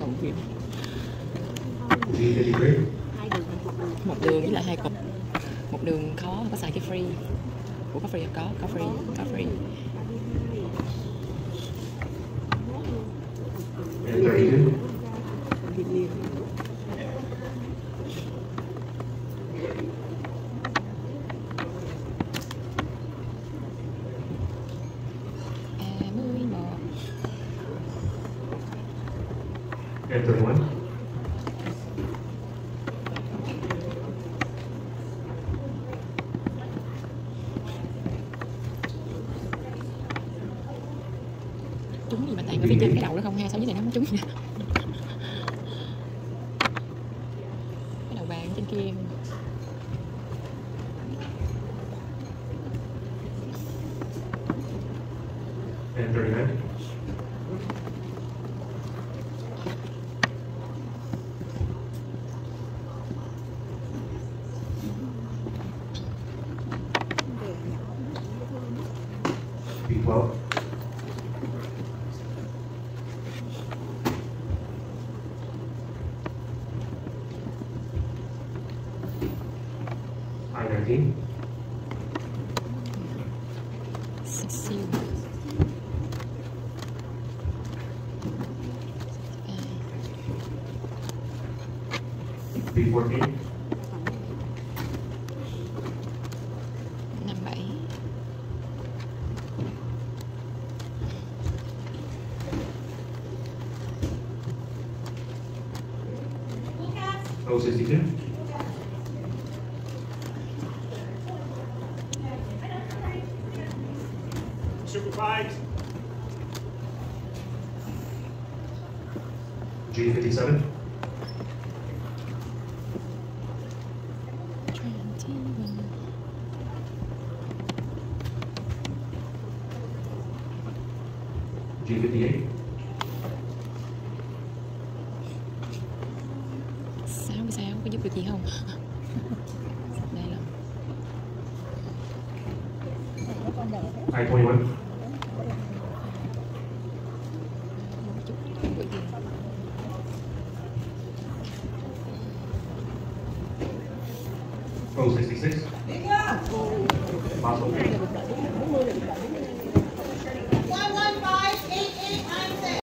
không kiểm G53. một đường với lại hai cục một đường khó có xài cái free của có free không? có có free có free Thank you. 31. trúng gì mà tàn ở phía trên cái đầu đó không ha? Sao dưới này nó không trúng nha cái đầu vàng trên kia. And well. I 19. 16. B14. process teacher. G57. G58. Có giúp được gì không đây là I-21. một chút không được gì O66. Muscle.